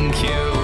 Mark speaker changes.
Speaker 1: think you